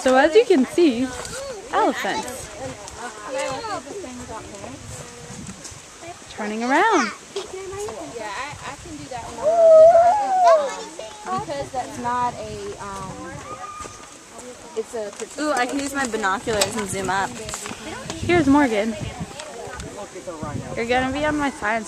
So as you can see, elephants turning around. Yeah, I, can do that. Because that's not a, um, it's a. Ooh, I can use my binoculars and zoom up. Here's Morgan. You're gonna be on my science